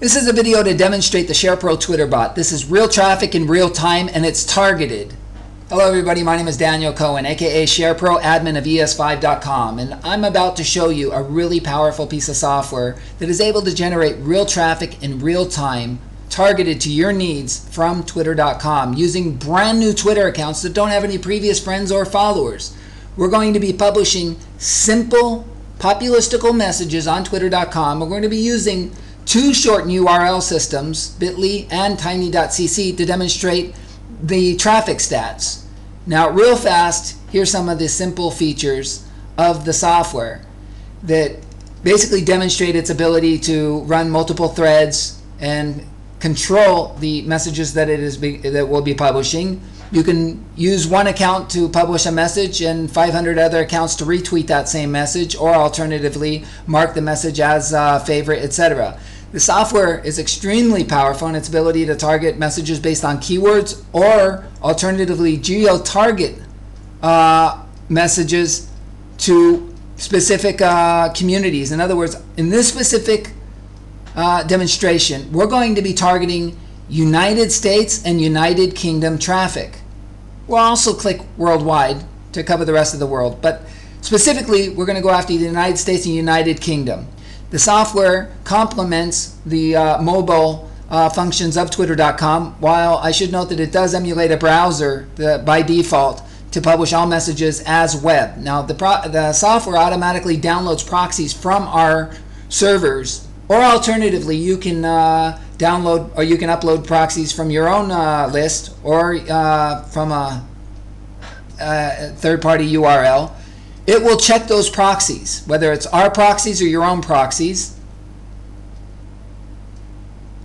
This is a video to demonstrate the SharePro Twitter bot. This is real traffic in real time and it's targeted. Hello everybody, my name is Daniel Cohen, aka SharePro admin of ES5.com, and I'm about to show you a really powerful piece of software that is able to generate real traffic in real time targeted to your needs from Twitter.com using brand new Twitter accounts that don't have any previous friends or followers. We're going to be publishing simple, populistical messages on Twitter.com. We're going to be using two shortened URL systems, bit.ly and tiny.cc, to demonstrate the traffic stats. Now, real fast, here's some of the simple features of the software that basically demonstrate its ability to run multiple threads and control the messages that it is be, that will be publishing. You can use one account to publish a message and 500 other accounts to retweet that same message, or alternatively, mark the message as a favorite, etc. The software is extremely powerful in its ability to target messages based on keywords or alternatively geo-target uh, messages to specific uh, communities. In other words, in this specific uh, demonstration, we're going to be targeting United States and United Kingdom traffic. We'll also click worldwide to cover the rest of the world, but specifically we're going to go after the United States and United Kingdom. The software complements the uh, mobile uh, functions of Twitter.com, while I should note that it does emulate a browser the, by default to publish all messages as web. Now, the, the software automatically downloads proxies from our servers, or alternatively, you can uh, download or you can upload proxies from your own uh, list or uh, from a, a third-party URL it will check those proxies, whether it's our proxies or your own proxies.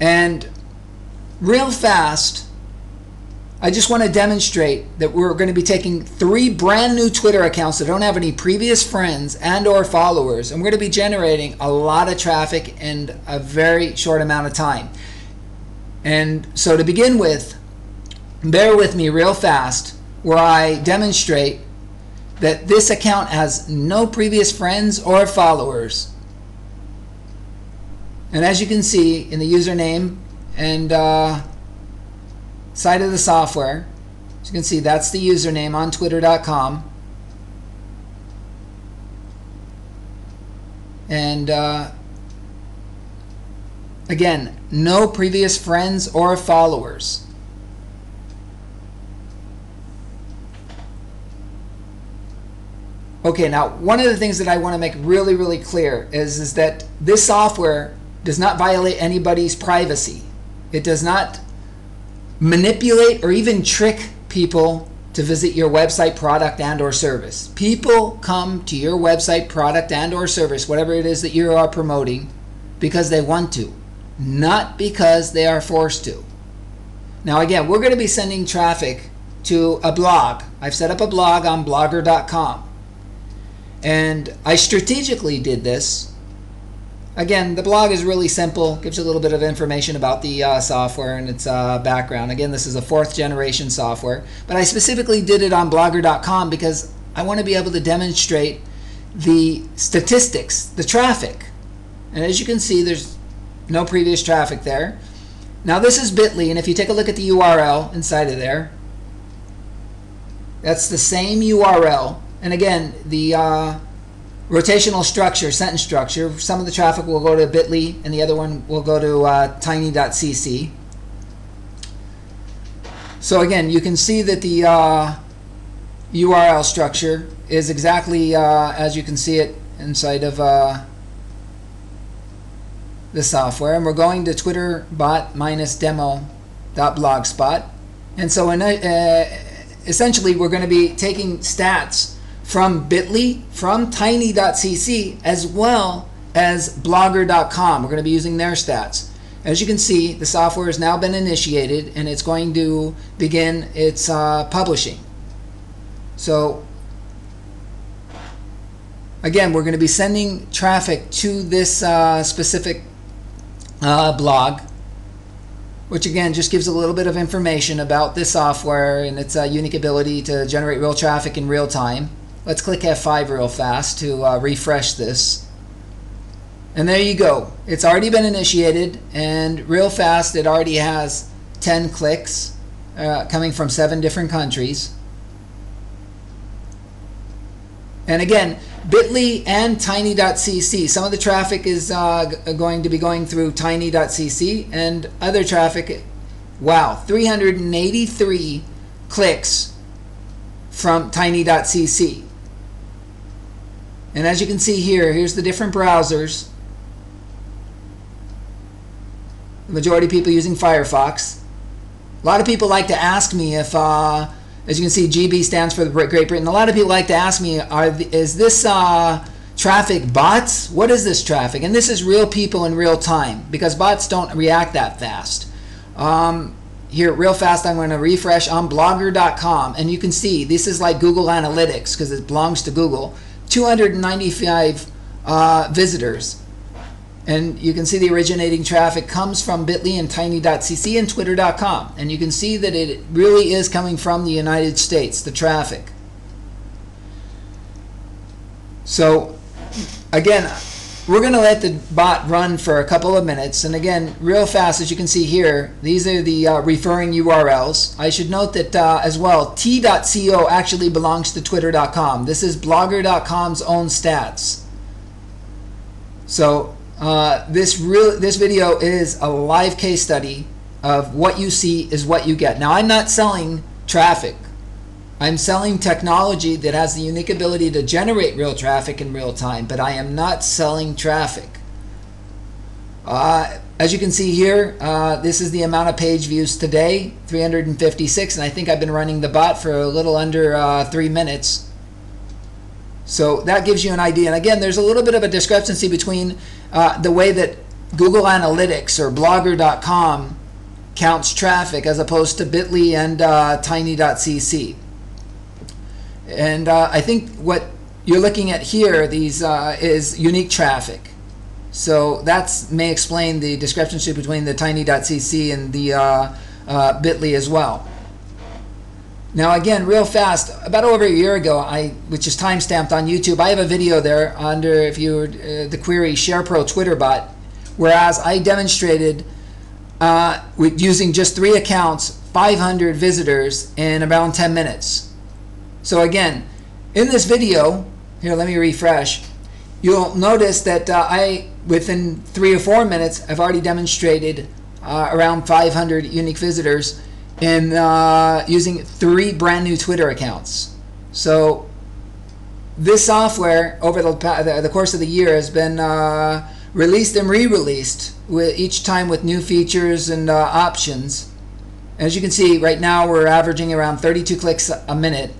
And real fast, I just want to demonstrate that we're going to be taking three brand new Twitter accounts that don't have any previous friends and or followers, and we're going to be generating a lot of traffic in a very short amount of time. And so to begin with, bear with me real fast where I demonstrate that this account has no previous friends or followers. And as you can see in the username and uh, side of the software, as you can see that's the username on twitter.com. And uh, again, no previous friends or followers. Okay, now one of the things that I want to make really, really clear is, is that this software does not violate anybody's privacy. It does not manipulate or even trick people to visit your website, product, and or service. People come to your website, product, and or service, whatever it is that you are promoting, because they want to, not because they are forced to. Now again, we're going to be sending traffic to a blog. I've set up a blog on blogger.com. And I strategically did this. Again, the blog is really simple, gives you a little bit of information about the uh, software and its uh, background. Again, this is a fourth generation software, but I specifically did it on blogger.com because I want to be able to demonstrate the statistics, the traffic. And as you can see, there's no previous traffic there. Now this is bit.ly, and if you take a look at the URL inside of there, that's the same URL and again, the uh, rotational structure, sentence structure, some of the traffic will go to bit.ly and the other one will go to uh, tiny.cc. So again, you can see that the uh, URL structure is exactly uh, as you can see it inside of uh, the software. And we're going to twitterbot minus demo.blogspot. And so in, uh, essentially, we're going to be taking stats from bit.ly, from tiny.cc, as well as blogger.com. We're going to be using their stats. As you can see, the software has now been initiated and it's going to begin its uh, publishing. So again, we're going to be sending traffic to this uh, specific uh, blog, which again just gives a little bit of information about this software and its uh, unique ability to generate real traffic in real time. Let's click F5 real fast to uh, refresh this. And there you go. It's already been initiated, and real fast, it already has 10 clicks uh, coming from seven different countries. And again, bit.ly and tiny.cc. Some of the traffic is uh, going to be going through tiny.cc, and other traffic, wow, 383 clicks from tiny.cc. And as you can see here, here's the different browsers. The majority of people using Firefox. A lot of people like to ask me if, uh, as you can see, GB stands for Great Britain. A lot of people like to ask me, are is this uh, traffic bots? What is this traffic? And this is real people in real time because bots don't react that fast. Um, here, real fast, I'm going to refresh on blogger.com and you can see this is like Google Analytics because it belongs to Google. 295 uh, visitors. And you can see the originating traffic comes from bit.ly and tiny.cc and twitter.com. And you can see that it really is coming from the United States, the traffic. So, again, we're going to let the bot run for a couple of minutes. And again, real fast, as you can see here, these are the uh, referring URLs. I should note that uh, as well, t.co actually belongs to twitter.com. This is blogger.com's own stats. So uh, this real this video is a live case study of what you see is what you get. Now I'm not selling traffic. I'm selling technology that has the unique ability to generate real traffic in real time, but I am not selling traffic. Uh, as you can see here, uh, this is the amount of page views today, 356, and I think I've been running the bot for a little under uh, three minutes. So that gives you an idea. And again, there's a little bit of a discrepancy between uh, the way that Google Analytics or Blogger.com counts traffic as opposed to Bitly and uh, Tiny.cc. And uh, I think what you're looking at here these uh, is unique traffic. So that may explain the discrepancy between the Tiny.cc and the uh, uh, Bitly as well. Now again, real fast, about over a year ago, I which is timestamped on YouTube, I have a video there under if you uh, the query SharePro Twitter bot, whereas I demonstrated uh, with using just three accounts, 500 visitors in around 10 minutes. So again, in this video, here let me refresh, you'll notice that uh, I within three or four minutes, I've already demonstrated uh, around 500 unique visitors in uh, using three brand new Twitter accounts. So this software over the, the course of the year has been uh, released and re-released with each time with new features and uh, options. As you can see, right now we're averaging around 32 clicks a minute.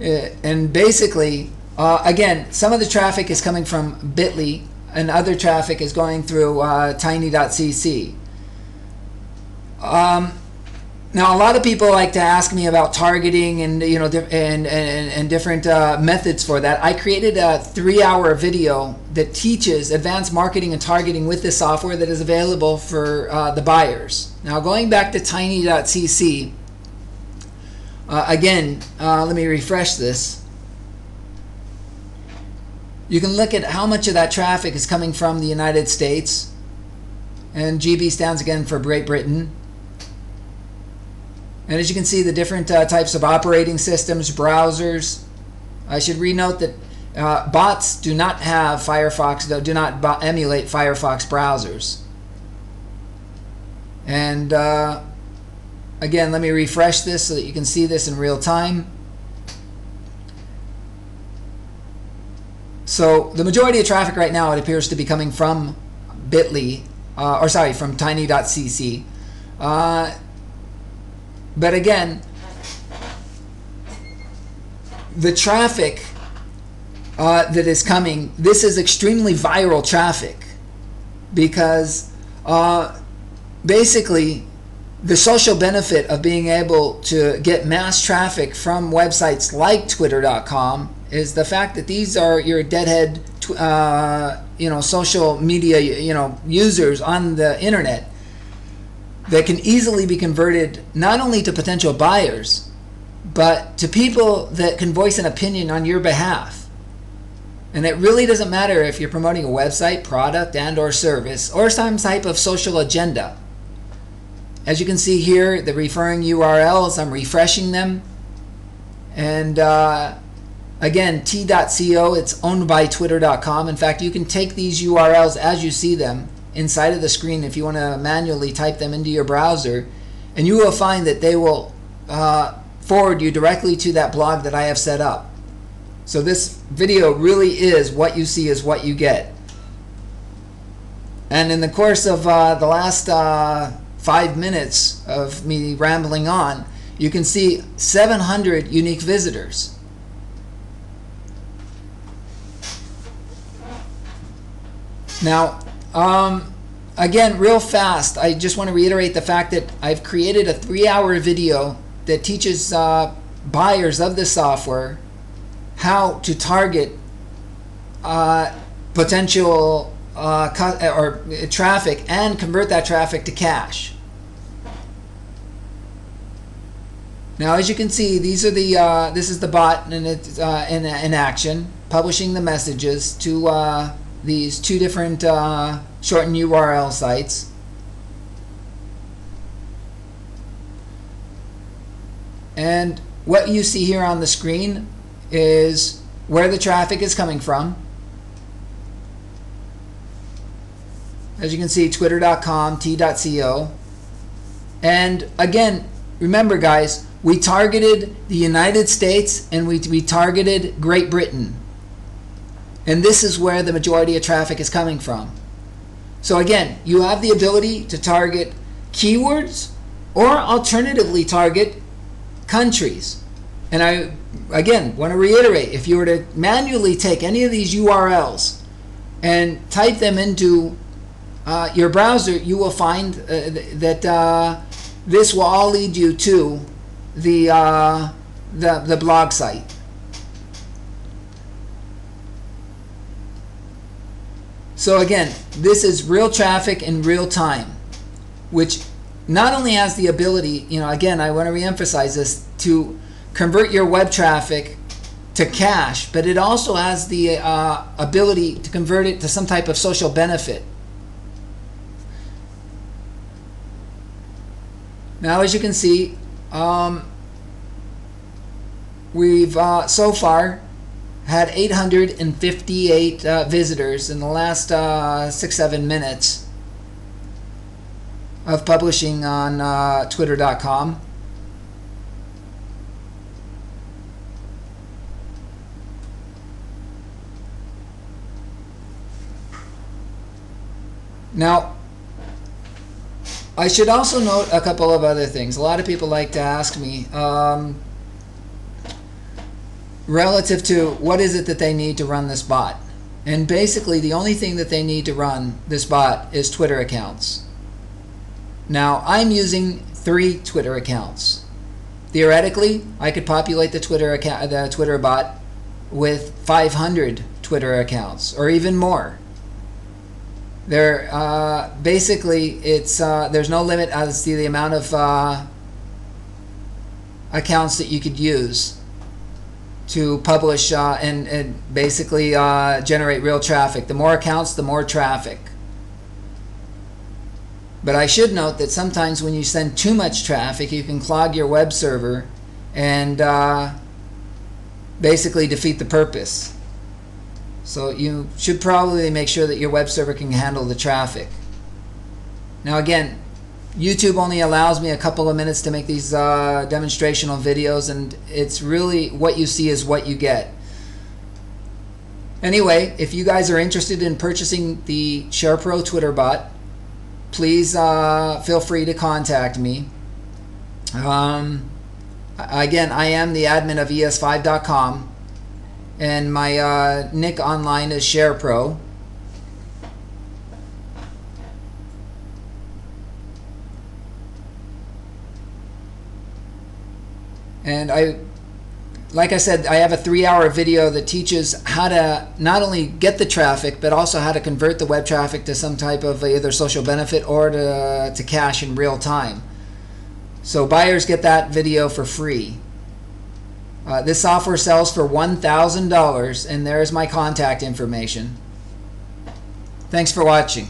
Uh, and basically, uh, again, some of the traffic is coming from Bitly, and other traffic is going through uh, tiny.cc. Um, now, a lot of people like to ask me about targeting and you know and and, and different uh, methods for that. I created a three-hour video that teaches advanced marketing and targeting with this software that is available for uh, the buyers. Now, going back to tiny.cc, uh, again, uh, let me refresh this. You can look at how much of that traffic is coming from the United States, and GB stands again for Great Britain. And as you can see, the different uh, types of operating systems, browsers. I should renote that uh, bots do not have Firefox, do not emulate Firefox browsers. And uh, again, let me refresh this so that you can see this in real time. So the majority of traffic right now, it appears to be coming from Bitly, uh, or sorry, from tiny.cc. Uh, but again, the traffic uh, that is coming, this is extremely viral traffic because uh, basically the social benefit of being able to get mass traffic from websites like twitter.com is the fact that these are your deadhead uh, you know social media you know users on the internet that can easily be converted not only to potential buyers, but to people that can voice an opinion on your behalf. And it really doesn't matter if you're promoting a website, product, and or service, or some type of social agenda. As you can see here, the referring URLs, I'm refreshing them. And uh, again, t.co, it's owned by twitter.com. In fact, you can take these URLs as you see them inside of the screen if you want to manually type them into your browser. And you will find that they will uh, forward you directly to that blog that I have set up. So this video really is what you see is what you get. And in the course of uh, the last uh, five minutes of me rambling on, you can see 700 unique visitors. Now, um, again, real fast, I just want to reiterate the fact that I've created a three hour video that teaches uh, buyers of this software how to target uh, potential uh, or traffic and convert that traffic to cash. Now, as you can see, these are the uh, this is the bot and it's uh, in, in action, publishing the messages to uh, these two different uh, shortened URL sites. And what you see here on the screen is where the traffic is coming from. As you can see, twitter.com, t.co. And again, remember guys, we targeted the United States and we, we targeted Great Britain. And this is where the majority of traffic is coming from. So again, you have the ability to target keywords or alternatively target countries. And I, again, want to reiterate, if you were to manually take any of these URLs and type them into uh, your browser, you will find uh, that uh, this will all lead you to the, uh, the, the blog site. So again, this is real traffic in real time, which not only has the ability, you know, again, I want to reemphasize this, to convert your web traffic to cash, but it also has the uh, ability to convert it to some type of social benefit. Now, as you can see, um, we've uh, so far had 858 uh, visitors in the last uh, six, seven minutes of publishing on uh, twitter.com. Now, I should also note a couple of other things. A lot of people like to ask me, um, relative to what is it that they need to run this bot. And basically, the only thing that they need to run this bot is Twitter accounts. Now, I'm using three Twitter accounts. Theoretically, I could populate the Twitter account, the Twitter bot with 500 Twitter accounts, or even more. There, uh, basically, it's uh, there's no limit as to the amount of uh, accounts that you could use to publish uh, and, and basically uh, generate real traffic. The more accounts, the more traffic. But I should note that sometimes when you send too much traffic, you can clog your web server and uh, basically defeat the purpose. So you should probably make sure that your web server can handle the traffic. Now again, YouTube only allows me a couple of minutes to make these uh, demonstrational videos and it's really what you see is what you get. Anyway, if you guys are interested in purchasing the SharePro Twitter bot, please uh, feel free to contact me. Um, again, I am the admin of ES5.com and my uh, nick online is SharePro. And I, like I said, I have a three hour video that teaches how to not only get the traffic, but also how to convert the web traffic to some type of either social benefit or to, to cash in real time. So buyers get that video for free. Uh, this software sells for $1,000 and there's my contact information. Thanks for watching.